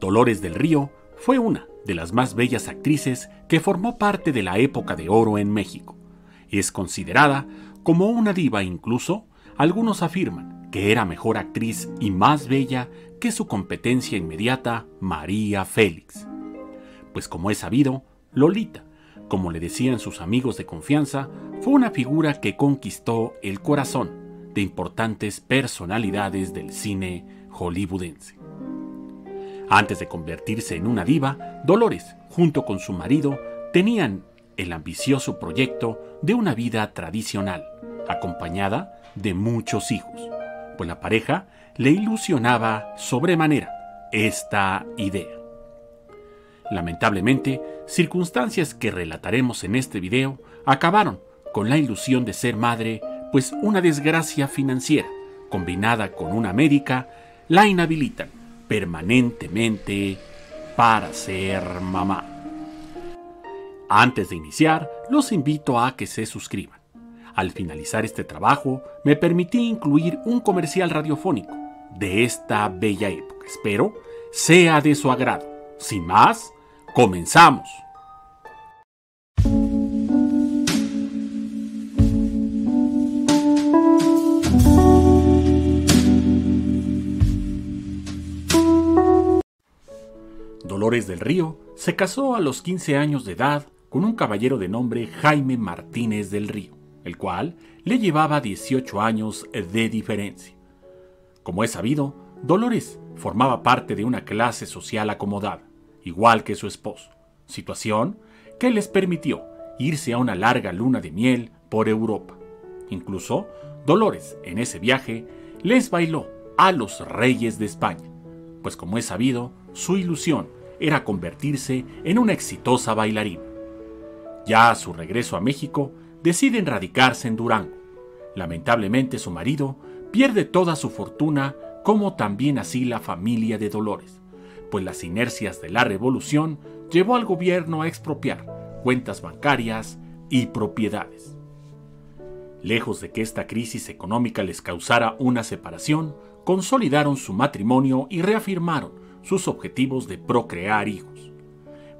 Dolores del Río fue una de las más bellas actrices que formó parte de la época de oro en México. Es considerada como una diva incluso, algunos afirman que era mejor actriz y más bella que su competencia inmediata María Félix. Pues como es sabido, Lolita, como le decían sus amigos de confianza, fue una figura que conquistó el corazón de importantes personalidades del cine hollywoodense. Antes de convertirse en una diva, Dolores, junto con su marido, tenían el ambicioso proyecto de una vida tradicional, acompañada de muchos hijos, pues la pareja le ilusionaba sobremanera esta idea. Lamentablemente, circunstancias que relataremos en este video acabaron con la ilusión de ser madre, pues una desgracia financiera, combinada con una médica, la inhabilitan permanentemente para ser mamá. Antes de iniciar, los invito a que se suscriban. Al finalizar este trabajo, me permití incluir un comercial radiofónico de esta bella época. Espero sea de su agrado. Sin más, comenzamos. Dolores del Río se casó a los 15 años de edad con un caballero de nombre Jaime Martínez del Río, el cual le llevaba 18 años de diferencia. Como es sabido, Dolores formaba parte de una clase social acomodada, igual que su esposo, situación que les permitió irse a una larga luna de miel por Europa. Incluso, Dolores, en ese viaje, les bailó a los reyes de España, pues como es sabido, su ilusión era convertirse en una exitosa bailarina. Ya a su regreso a México, deciden radicarse en Durango. Lamentablemente su marido pierde toda su fortuna, como también así la familia de Dolores, pues las inercias de la revolución llevó al gobierno a expropiar cuentas bancarias y propiedades. Lejos de que esta crisis económica les causara una separación, consolidaron su matrimonio y reafirmaron sus objetivos de procrear hijos.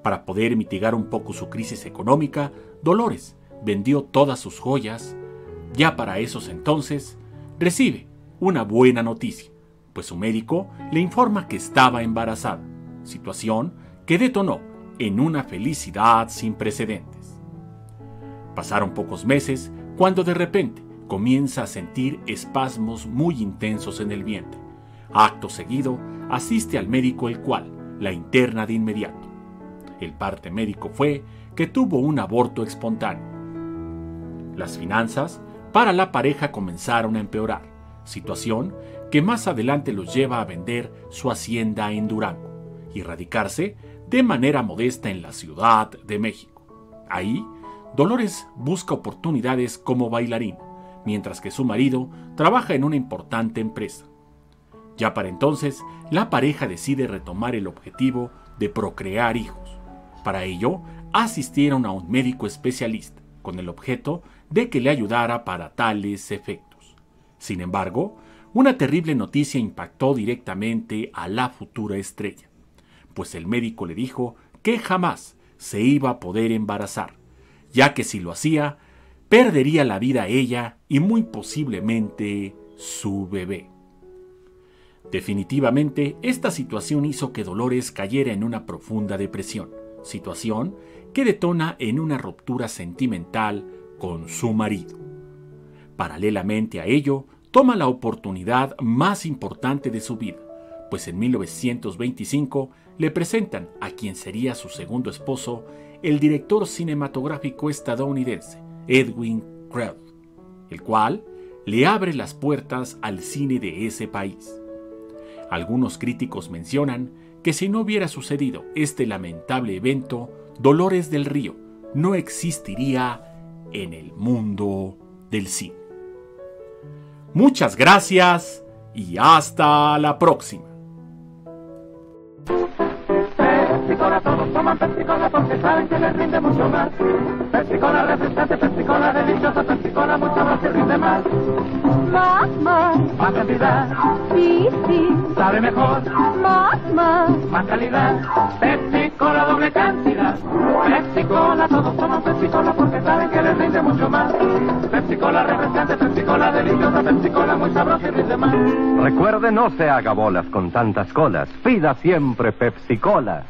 Para poder mitigar un poco su crisis económica, Dolores vendió todas sus joyas. Ya para esos entonces, recibe una buena noticia, pues su médico le informa que estaba embarazada, situación que detonó en una felicidad sin precedentes. Pasaron pocos meses cuando de repente comienza a sentir espasmos muy intensos en el vientre. Acto seguido, asiste al médico el cual la interna de inmediato. El parte médico fue que tuvo un aborto espontáneo. Las finanzas para la pareja comenzaron a empeorar, situación que más adelante los lleva a vender su hacienda en Durango y radicarse de manera modesta en la Ciudad de México. Ahí, Dolores busca oportunidades como bailarín, mientras que su marido trabaja en una importante empresa. Ya para entonces, la pareja decide retomar el objetivo de procrear hijos. Para ello, asistieron a un médico especialista, con el objeto de que le ayudara para tales efectos. Sin embargo, una terrible noticia impactó directamente a la futura estrella, pues el médico le dijo que jamás se iba a poder embarazar, ya que si lo hacía, perdería la vida ella y muy posiblemente su bebé. Definitivamente, esta situación hizo que Dolores cayera en una profunda depresión, situación que detona en una ruptura sentimental con su marido. Paralelamente a ello, toma la oportunidad más importante de su vida, pues en 1925 le presentan a quien sería su segundo esposo, el director cinematográfico estadounidense Edwin Crowd, el cual le abre las puertas al cine de ese país. Algunos críticos mencionan que si no hubiera sucedido este lamentable evento, Dolores del Río no existiría en el mundo del cine. Muchas gracias y hasta la próxima. Cola todos toman Pepsi-Cola porque saben que les rinde mucho más. Pepsi-Cola refrescante, Pepsi-Cola deliciosa, Pepsi-Cola mucho más que rinde más. Más, más, Más cantidad, sí, sí, sabe mejor. más, más. más calidad. Pepsi Cola doble cantidad. Pepsi Cola, todos toman Pepsi Cola porque saben que les rinde mucho más. Pepsi Cola refrescante, Pepsi Cola deliciosa, Pepsi Cola muy sabrosa y rinde más. Recuerde, no se haga bolas con tantas colas. Pida siempre Pepsi Cola.